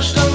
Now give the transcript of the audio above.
что